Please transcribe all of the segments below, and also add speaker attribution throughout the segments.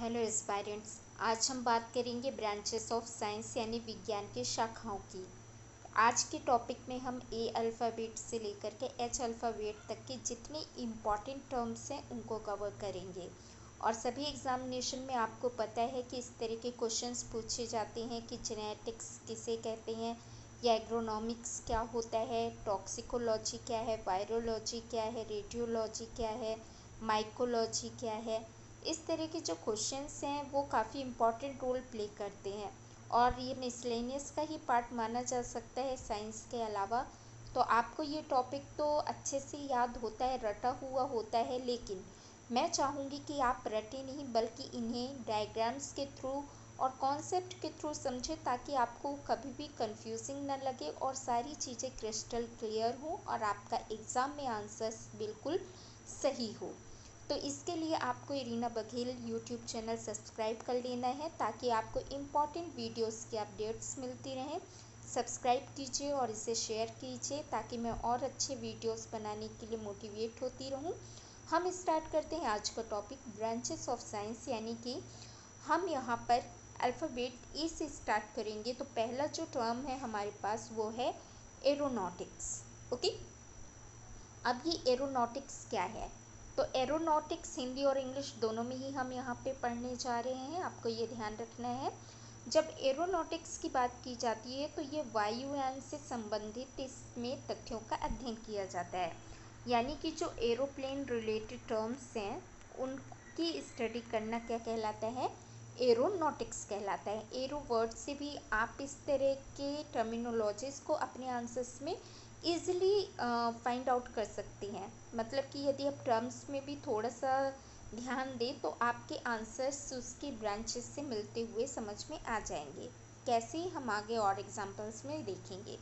Speaker 1: Hello aspirants आज हम बात करेंगे ब्रांचेस ऑफ़ साइंस यानी विज्ञान की शाखाओं की। आज के टॉपिक में हम ए अल्फ़ाबेट से लेकर के एच अल्फ़ाबेट तक के जितने इंपॉर्टेंट टर्म्स हैं, उनको कवर करेंगे। और सभी एग्जामिनेशन में आपको पता है कि इस तरह के क्वेश्चंस पूछे जाते हैं कि जेनेटिक्स किसे कहते हैं, या एग्रोनॉमिक्स क्या होता है टॉक्सिकोलॉजी क्या है वायरोलॉजी क्या है रेडियोलॉजी क्या है माइकोलॉजी क्या है। इस तरह के जो क्वेश्चंस हैं, वो काफ़ी इंपॉर्टेंट रोल प्ले करते हैं। और ये मिसलेनियस का ही पार्ट माना जा सकता है साइंस के अलावा। तो आपको ये टॉपिक तो अच्छे से याद होता है, रटा हुआ होता है, लेकिन मैं चाहूँगी कि आप रटें नहीं, बल्कि इन्हें डायग्राम्स के थ्रू और कॉन्सेप्ट के थ्रू समझें, ताकि आपको कभी भी कंफ्यूजिंग ना लगे और सारी चीज़ें क्रिस्टल क्लियर हो और आपका एग्ज़ाम में आंसर्स बिल्कुल सही हो। तो इसके लिए आपको Irina Baghel YouTube channel subscribe कर लेना है ताकि आपको इंपॉर्टेंट वीडियोस की अपडेट्स मिलती रहें। सब्सक्राइब कीजिए और इसे शेयर कीजिए ताकि मैं और अच्छे वीडियोस बनाने के लिए मोटिवेट होती रहूँ। हम स्टार्ट करते हैं आज का टॉपिक ब्रांचेस ऑफ़ साइंस यानी कि हम यहाँ पर अल्फ़ाबेट ई से स्टार्ट करेंगे। तो पहला जो टर्म है हमारे पास वो है एरोनॉटिक्स ओके अब ये एरोनॉटिक्स क्या है? तो एरोनॉटिक्स हिंदी और इंग्लिश दोनों में ही हम यहाँ पे पढ़ने जा रहे हैं, आपको ये ध्यान रखना है। जब एरोनॉटिक्स की बात की जाती है तो ये वायुयान से संबंधित इसमें तथ्यों का अध्ययन किया जाता है। यानी कि जो एरोप्लेन रिलेटेड टर्म्स हैं, उनकी स्टडी करना क्या कहलाता है? एरोनॉटिक्स कहलाता है। एरो वर्ड से भी आप इस तरह के टर्मिनोलॉजीज़ को अपने आंसर्स में ईज़िली फाइंड आउट कर सकती हैं। मतलब कि यदि आप टर्म्स में भी थोड़ा सा ध्यान दें तो आपके आंसर्स उसकी ब्रांचेस से मिलते हुए समझ में आ जाएँगे। कैसे हम आगे और एग्जांपल्स में देखेंगे?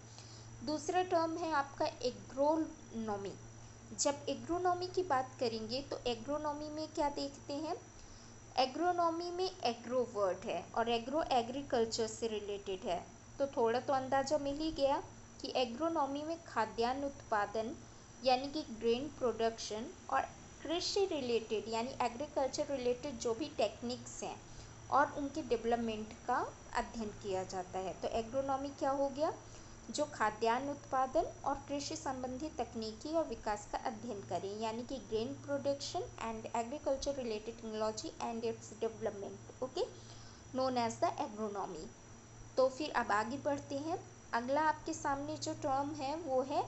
Speaker 1: दूसरा टर्म है आपका एग्रोनॉमी जब एग्रोनॉमी की बात करेंगे तो एग्रोनॉमी में क्या देखते हैं? एग्रोनॉमी में एग्रो वर्ड है और एग्रो एग्रीकल्चर से रिलेटेड है। तो थोड़ा तो अंदाज़ा मिल ही गया। कि एग्रोनॉमी में खाद्यान्न उत्पादन, यानी कि ग्रेन प्रोडक्शन और कृषि रिलेटेड यानी एग्रीकल्चर रिलेटेड जो भी टेक्निक्स हैं और उनके डेवलपमेंट का अध्ययन किया जाता है। तो एग्रोनॉमी क्या हो गया? जो खाद्यान्न उत्पादन और कृषि संबंधी तकनीकी और विकास का अध्ययन करें, यानी कि grain production and agriculture related technology and its development okay known as the agronomy तो फिर अब आगे बढ़ते हैं। अगला आपके सामने जो टर्म है, वो है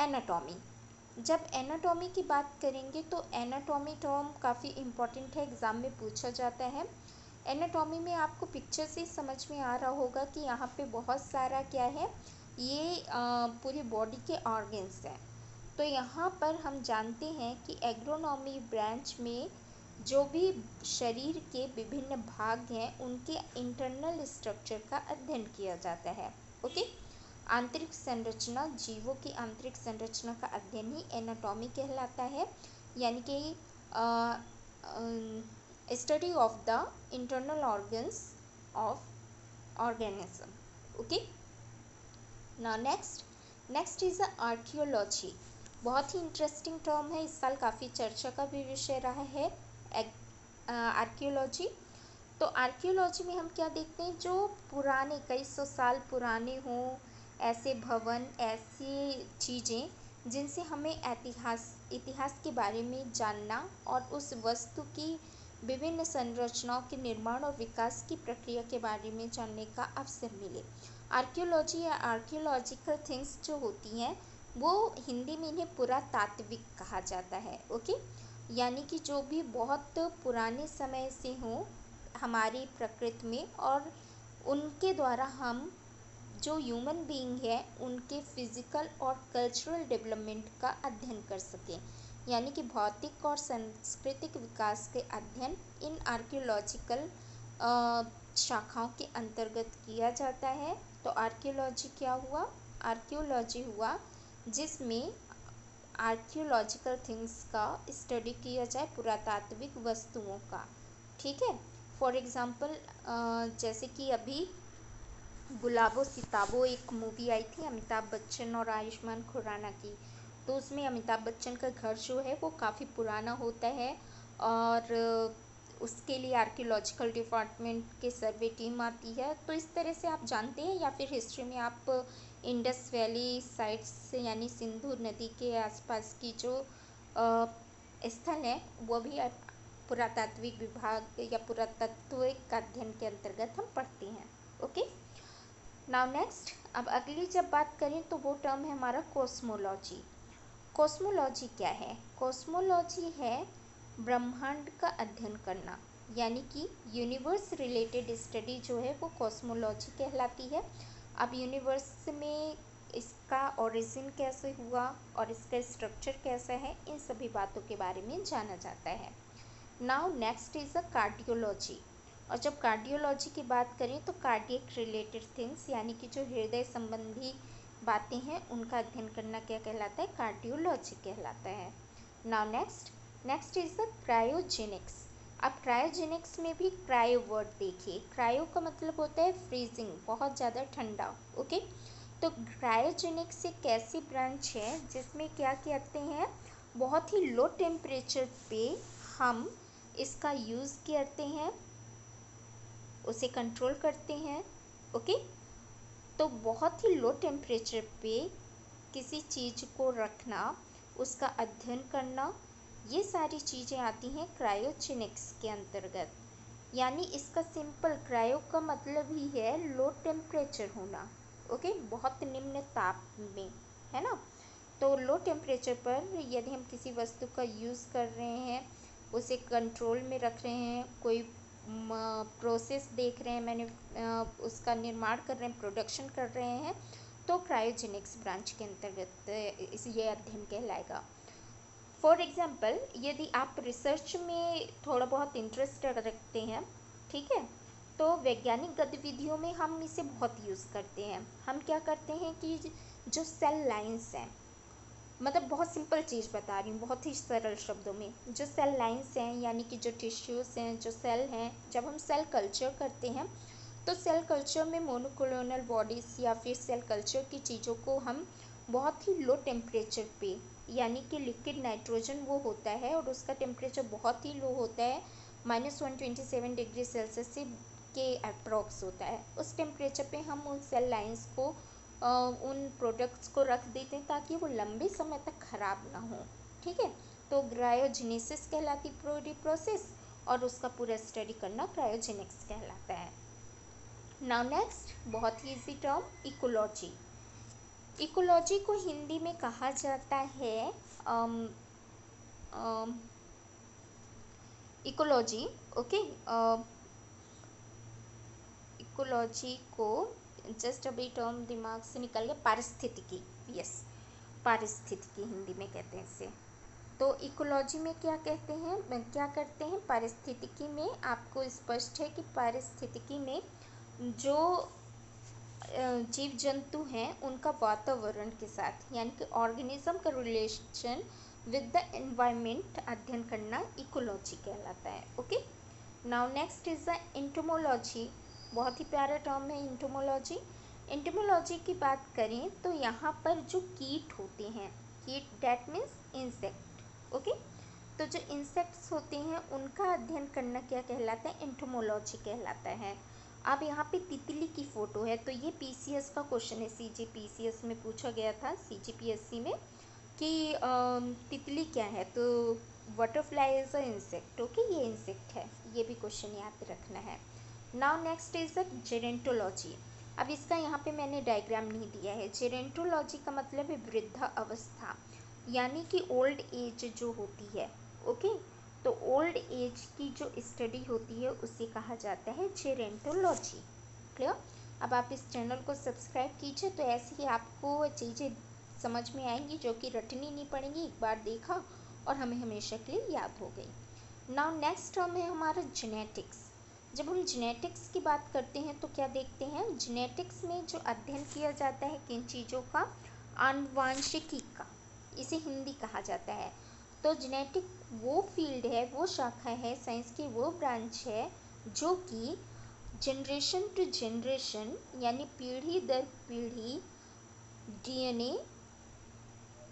Speaker 1: एनाटॉमी जब एनाटॉमी की बात करेंगे तो एनाटॉमी टर्म काफ़ी इंपॉर्टेंट है एग्ज़ाम में पूछा जाता है. एनाटॉमी में आपको पिक्चर से समझ में आ रहा होगा कि यहाँ पे बहुत सारा क्या है, ये पूरी बॉडी के ऑर्गन्स हैं. तो यहाँ पर हम जानते हैं कि एग्रोनॉमी ब्रांच में जो भी शरीर के विभिन्न भाग हैं, उनके इंटरनल स्ट्रक्चर का अध्ययन किया जाता है. ओके आंतरिक संरचना जीवों की आंतरिक संरचना का अध्ययन ही एनाटॉमी कहलाता है। यानी कि study of the internal organs of organism okay ना नेक्स्ट नेक्स्ट इज़ आर्कियोलॉजी बहुत ही इंटरेस्टिंग टर्म है। इस साल काफ़ी चर्चा का भी विषय रहा है। आर्कियोलॉजी तो आर्कियोलॉजी में हम क्या देखते हैं? जो पुराने, कई सौ साल पुराने हों, ऐसे भवन, ऐसी चीज़ें जिनसे हमें इतिहास इतिहास के बारे में जानना और उस वस्तु की विभिन्न संरचनाओं के निर्माण और विकास की प्रक्रिया के बारे में जानने का अवसर मिले। आर्कियोलॉजी या आर्कियोलॉजिकल थिंग्स जो होती हैं, वो हिंदी में इन्हें पुरातात्विक कहा जाता है, ओके? यानी कि जो भी बहुत पुराने समय से हों हमारी प्रकृति में और उनके द्वारा हम जो ह्यूमन बीइंग है, उनके फ़िज़िकल और कल्चरल डेवलपमेंट का अध्ययन कर सकें। यानी कि भौतिक और सांस्कृतिक विकास के अध्ययन इन आर्कियोलॉजिकल शाखाओं के अंतर्गत किया जाता है। तो आर्कियोलॉजी क्या हुआ? आर्कियोलॉजी हुआ जिसमें आर्कियोलॉजिकल थिंग्स का स्टडी किया जाए पुरातात्विक वस्तुओं का। ठीक है? फॉर एग्ज़ाम्पल जैसे कि अभी गुलाबो सिताबो एक मूवी आई थी अमिताभ बच्चन और आयुष्मान खुराना की। तो उसमें अमिताभ बच्चन का घर जो है वो काफ़ी पुराना होता है और उसके लिए आर्कियोलॉजिकल डिपार्टमेंट के सर्वे टीम आती है। तो इस तरह से आप जानते हैं या फिर हिस्ट्री में आप इंडस वैली साइट्स यानी सिंधु नदी के आसपास की जो स्थल है, वो भी पुरातात्विक विभाग या पुरातत्व का अध्ययन के अंतर्गत हम पढ़ते हैं, ओके? नाउ नेक्स्ट अब अगली जब बात करें तो वो टर्म है हमारा कोस्मोलॉजी कोस्मोलॉजी क्या है? कोस्मोलॉजी है ब्रह्मांड का अध्ययन करना, यानी कि यूनिवर्स रिलेटेड स्टडी जो है वो कॉस्मोलॉजी कहलाती है। अब यूनिवर्स में इसका ओरिजिन कैसे हुआ और इसका स्ट्रक्चर कैसा है, इन सभी बातों के बारे में जाना जाता है। Now next is a cardiology और जब कार्डियोलॉजी की बात करें तो कार्डियक रिलेटेड थिंग्स यानी कि जो हृदय संबंधी बातें हैं, उनका अध्ययन करना क्या कहलाता है? कार्डियोलॉजी कहलाता है। Now next next is the cryogenics अब क्रायोजेनिक्स में भी क्रायो वर्ड देखिए। क्रायो का मतलब होता है फ्रीजिंग बहुत ज़्यादा ठंडा ओके तो क्रायोजेनिक्स एक ऐसी ब्रांच है, जिसमें क्या कहते हैं? बहुत ही लो टेम्परेचर पे हम इसका यूज़ करते हैं, उसे कंट्रोल करते हैं ओके तो बहुत ही लो टेम्परेचर पे किसी चीज़ को रखना, उसका अध्ययन करना, ये सारी चीज़ें आती हैं क्रायोजेनिक्स के अंतर्गत। यानी इसका सिंपल क्रायो का मतलब ही है लो टेम्परेचर होना ओके बहुत निम्न ताप में, है ना? तो लो टेम्परेचर पर यदि हम किसी वस्तु का यूज़ कर रहे हैं उसे कंट्रोल में रख रहे हैं, कोई प्रोसेस देख रहे हैं मैंने उसका निर्माण कर रहे हैं प्रोडक्शन कर रहे हैं तो क्रायोजेनिक्स ब्रांच के अंतर्गत इस, ये अध्ययन कहलाएगा। फॉर एग्ज़ाम्पल यदि आप रिसर्च में थोड़ा बहुत इंटरेस्ट रखते हैं, ठीक है तो वैज्ञानिक गतिविधियों में हम इसे बहुत यूज़ करते हैं। हम क्या करते हैं कि जो सेल लाइंस हैं मतलब बहुत सिंपल चीज़ बता रही हूँ, बहुत ही सरल शब्दों में। जो सेल लाइंस हैं, यानी कि जो टिश्यूज़ हैं, जो सेल हैं, जब हम सेल कल्चर करते हैं तो सेल कल्चर में मोनोकोलोनल बॉडीज़ या फिर सेल कल्चर की चीज़ों को हम बहुत ही लो टेम्परेचर पे, यानी कि लिक्विड नाइट्रोजन वो होता है और उसका टेम्परेचर बहुत ही लो होता है minus one twenty seven degree Celsius से के अप्रॉक्स होता है। उस टेम्परेचर पे हम उन सेल लाइंस को उन प्रोडक्ट्स को रख देते हैं ताकि वो लंबे समय तक ख़राब ना हो, ठीक है? तो ग्रायोजेनेसिस कहलाती पूरी प्रोसेस और उसका पूरा स्टडी करना क्रायोजेनिक्स कहलाता है। नाउ नेक्स्ट बहुत ही इजी टर्म इकोलॉजी इकोलॉजी को हिंदी में कहा जाता है इकोलॉजी ओके इकोलॉजी को जस्ट अभी टर्म दिमाग से निकल गया पारिस्थितिकी यस पारिस्थितिकी हिंदी में कहते हैं इसे। तो इकोलॉजी में क्या कहते हैं? क्या करते हैं? पारिस्थितिकी में आपको स्पष्ट है कि पारिस्थितिकी में जो जीव जंतु हैं, उनका वातावरण के साथ, यानी कि ऑर्गेनिज्म का रिलेशन विद द एनवायरमेंट अध्ययन करना इकोलॉजी कहलाता है okay now next is the entomology बहुत ही प्यारा टर्म है इंटोमोलॉजी इंटोमोलॉजी की बात करें तो यहाँ पर जो कीट होते हैं, कीट डैट मीन्स इंसेक्ट ओके तो जो इंसेक्ट्स होते हैं, उनका अध्ययन करना क्या कहलाता है? इंटोमोलॉजी कहलाता है. अब यहाँ पे तितली की फ़ोटो है तो ये पीसीएस का क्वेश्चन है. सीजीपीसीएस में पूछा गया था सीजीपीएससी में, कि तितली क्या है? तो butterfly is a insect okay ये इंसेक्ट है. ये भी क्वेश्चन याद रखना है. Now next is a gerontology अब इसका यहाँ पे मैंने डायग्राम नहीं दिया है। जेरेंटोलॉजी का मतलब है वृद्धा अवस्था यानी कि ओल्ड एज जो होती है ओके तो ओल्ड एज की जो स्टडी होती है, उसे कहा जाता है जेरेंटोलॉजी क्लियर अब आप इस चैनल को सब्सक्राइब कीजिए तो ऐसे ही आपको चीज़ें समझ में आएँगी जो कि रटनी नहीं पड़ेंगी, एक बार देखा और हमें हमेशा के लिए याद हो गई। नाउ नेक्स्ट टर्म है हमारा जेनेटिक्स जब हम जेनेटिक्स की बात करते हैं तो क्या देखते हैं? जेनेटिक्स में जो अध्ययन किया जाता है किन चीज़ों का आनुवांशिकी का इसे हिंदी कहा जाता है। तो जेनेटिक वो फ़ील्ड है, वो शाखा है साइंस की वो ब्रांच है, जो कि जनरेशन टू जनरेशन यानी पीढ़ी दर पीढ़ी डीएनए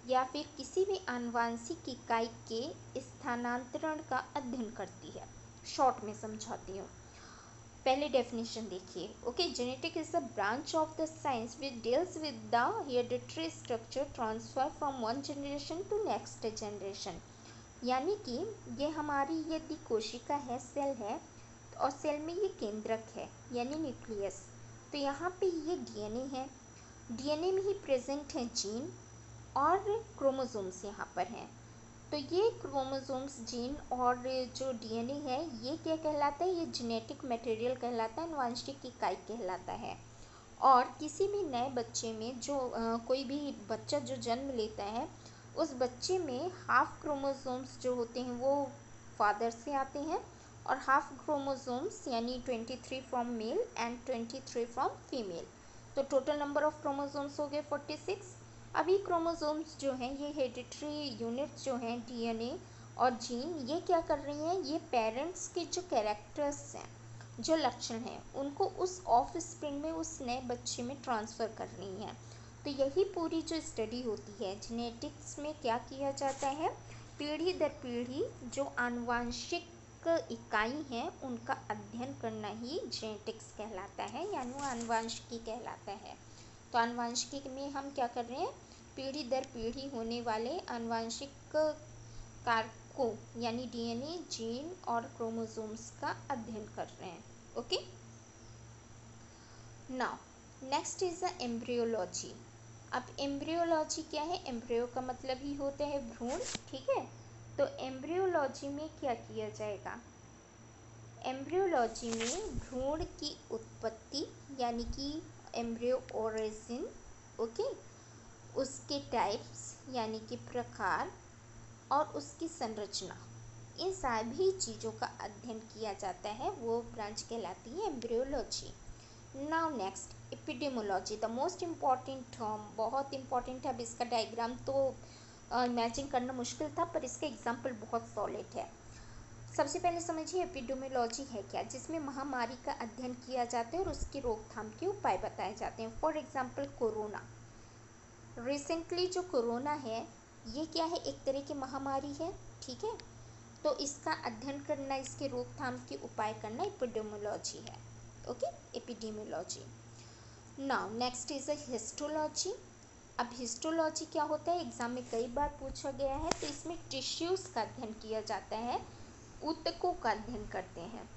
Speaker 1: या फिर किसी भी आनुवांशिक इकाई के स्थानांतरण का अध्ययन करती है। शॉर्ट में समझाती हूँ। पहले डेफिनेशन देखिए। Okay genetic is the branch of the science which deals with the hereditary structure transfer from one generation to next generation यानी कि ये हमारी यदि कोशिका है सेल है, और सेल में ये केंद्रक है, यानी न्यूक्लियस तो यहाँ पे ये डीएनए है। डीएनए में ही प्रेजेंट है जीन और क्रोमोसोम्स यहाँ पर हैं। तो ये क्रोमोसोम्स जीन और जो डीएनए है ये क्या कहलाता है? ये जेनेटिक मटेरियल कहलाता है अनुवांशिक इकाई कहलाता है। और किसी भी नए बच्चे में जो आ, कोई भी बच्चा जो जन्म लेता है उस बच्चे में हाफ़ क्रोमोसोम्स जो होते हैं वो फादर से आते हैं और हाफ़ क्रोमोसोम्स यानी twenty three from male and twenty three from female तो टोटल नंबर ऑफ़ क्रोमोसोम्स हो गए फोर्टी सिक्स अभी क्रोमोसोम्स जो हैं, ये हेडिट्री यूनिट्स जो हैं, डीएनए और जीन, ये क्या कर रही हैं? ये पेरेंट्स के जो कैरेक्टर्स हैं, जो लक्षण हैं, उनको उस ऑफ़ स्प्रिंग में, उस नए बच्चे में ट्रांसफ़र कर रही हैं। तो यही पूरी जो स्टडी होती है, जेनेटिक्स में क्या किया जाता है? पीढ़ी दर पीढ़ी जो आनुवांशिक इकाई हैं, उनका अध्ययन करना ही जेनेटिक्स कहलाता है, यानी आनुवांशिकी कहलाता है। तो आनुवांशिकी में हम क्या कर रहे हैं? पीढ़ी दर पीढ़ी होने वाले आनुवांशिक कारकों, यानी डीएनए जीन और क्रोमोसोम्स का अध्ययन कर रहे हैं, okay? Now next is the embryology अब एम्ब्रियोलॉजी क्या है? एम्ब्रियो का मतलब ही होता है भ्रूण, ठीक है? तो एम्ब्रियोलॉजी में क्या किया जाएगा? एम्ब्रियोलॉजी में भ्रूण की उत्पत्ति, यानी कि एम्ब्रियो ओरिजिन ओके? उसके टाइप्स यानी कि प्रकार और उसकी संरचना। इन सभी चीज़ों का अध्ययन किया जाता है वो ब्रांच कहलाती है embryology now next epidemiology the most important term बहुत इंपॉर्टेंट है। अब इसका डायग्राम तो इमेजिन uh, करना मुश्किल था पर इसका एग्ज़ाम्पल बहुत सॉलिड है। सबसे पहले समझिए एपिडोमोलॉजी है क्या जिसमें महामारी का अध्ययन किया जाता है और उसकी रोकथाम के उपाय बताए जाते हैं। फॉर एग्ज़ाम्पल कोरोना रिसेंटली जो कोरोना है, ये क्या है? एक तरह की महामारी है, ठीक है? तो इसका अध्ययन करना, इसके रोकथाम के उपाय करना एपिडोमोलॉजी है okay epidemiology now next is a histology अब हिस्टोलॉजी क्या होता है? एग्ज़ाम में कई बार पूछा गया है तो इसमें टिश्यूज़ का अध्ययन किया जाता है, ऊतकों का अध्ययन करते हैं।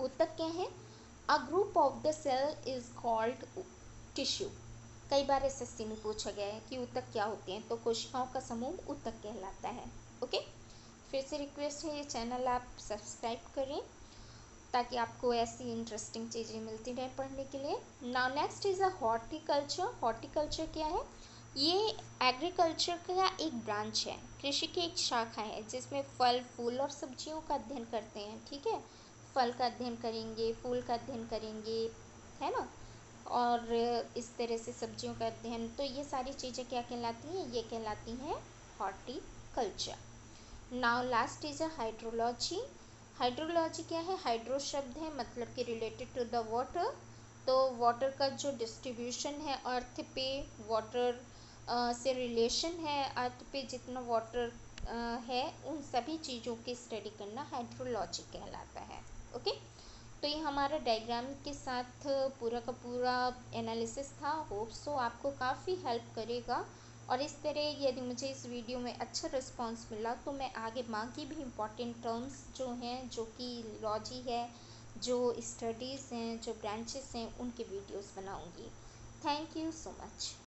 Speaker 1: ऊतक क्या है? A group of the cell is called tissue कई बार एस एस में पूछा गया है कि ऊतक क्या होते हैं तो कोशिकाओं का समूह ऊतक कहलाता है, ओके? फिर से रिक्वेस्ट है, ये चैनल आप सब्सक्राइब करें, ताकि आपको ऐसी इंटरेस्टिंग चीज़ें मिलती रहें पढ़ने के लिए। Now next is a horticulture horticulture क्या है? ये एग्रीकल्चर का एक ब्रांच है। कृषि की एक शाखा है, जिसमें फल, फूल और सब्जियों का अध्ययन करते हैं, ठीक है? फल का अध्ययन करेंगे, फूल का अध्ययन करेंगे, है ना? और इस तरह से सब्जियों का अध्ययन। तो ये सारी चीज़ें क्या कहलाती हैं? ये कहलाती हैं horticulture. Now last is a hydrology. Hydrology क्या है? हाइड्रो शब्द है मतलब कि रिलेटेड टू द वाटर। तो वाटर का जो डिस्ट्रीब्यूशन है, अर्थ पे वाटर से रिलेशन है, अर्थ पे जितना वाटर है, उन सभी चीज़ों की स्टडी करना हाइड्रोलॉजी कहलाता है। ओके? तो ये हमारा डायग्राम के साथ पूरा का पूरा एनालिसिस था। होप सो आपको काफ़ी हेल्प करेगा। और इस तरह यदि मुझे इस वीडियो में अच्छा रिस्पांस मिला तो मैं आगे बाकी भी इंपॉर्टेंट टर्म्स जो हैं, जो कि लॉजी है, जो स्टडीज़ हैं, जो ब्रांचेस हैं, उनके वीडियोस बनाऊँगी। Thank you so much